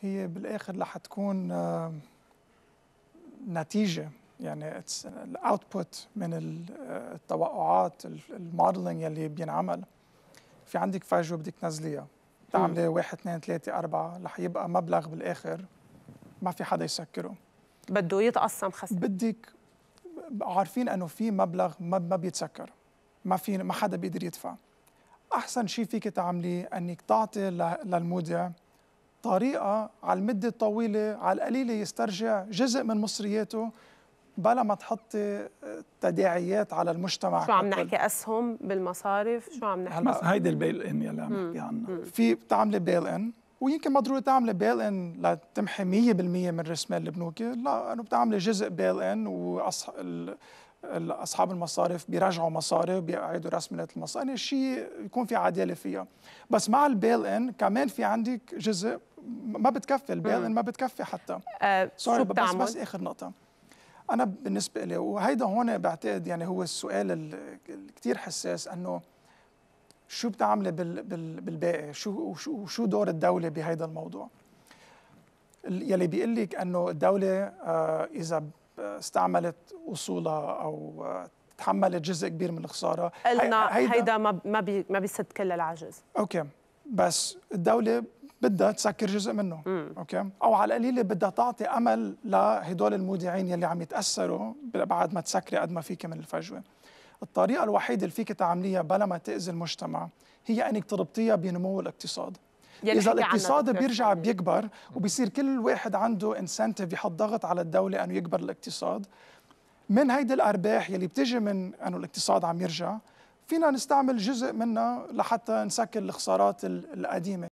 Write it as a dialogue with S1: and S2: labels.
S1: هي بالآخر رح تكون آه، نتيجة. يعني ال output من آه، التوقعات ال modeling يلي بينعمل. في عندك فجوه بدك تنزليها؟ تعملي واحد اثنين ثلاثة أربعة رح يبقى مبلغ بالآخر ما في حدا يسكره.
S2: بده يتقسم خسر
S1: بدك عارفين إنه في مبلغ ما ما بيتسكر. ما في ما حدا بيقدر يدفع. أحسن شيء فيك تعمليه إنك تعطي للمودع طريقة على المدة الطويلة على القليلة يسترجع جزء من مصرياته بلا ما تحطي تداعيات على المجتمع.
S2: شو عم نحكي؟ أسهم بالمصارف؟ شو عم نحكي؟
S3: بس هيدي البيل إن يلي عم نحكي عنها.
S1: في بتعملي بيل إن ويمكن ما ضروري تعملي بيل إن لتمحي 100% من راس مال البنوك لا أنه بتعملي جزء بيل إن اصحاب المصارف بيرجعوا مصاري بيعيدوا راس مال المصاري يعني شيء يكون في عدالة فيها. بس مع البيل ان كمان في عندك جزء ما بتكفي البيل ان ما بتكفي حتى.
S2: أه شو
S1: بس بس آخر نقطة. أنا بالنسبة لي وهيدا هون بعتقد يعني هو السؤال الكثير حساس إنه شو بتعملي بالباقي؟ شو شو شو دور الدولة بهذا الموضوع؟ يلي بيقول لك إنه الدولة آه، إذا استعملت أصولها أو تحملت جزء كبير من الخسارة.
S2: قلنا هيدا, هيدا ما ما بيسد كل العجز.
S1: okay. بس الدولة بدها تسكر جزء منه. مم. okay. أو على القليله بدها تعطي أمل لهدول المودعين يلي عم يتأثروا بعد ما تسكري قد ما فيك من الفجوة. الطريقة الوحيدة اللي فيك تعمليها بلا ما تأذي المجتمع هي إنك تربطيها بنمو الاقتصاد. إذا الاقتصاد بيرجع بيكبر وبيصير كل واحد عنده انسنتيف يحط ضغط على الدولة إنه يكبر الاقتصاد. من هيدي الأرباح يلي بتجي من إنه الاقتصاد عم يرجع فينا نستعمل جزء منها لحتى نسكر الخسارات القديمة.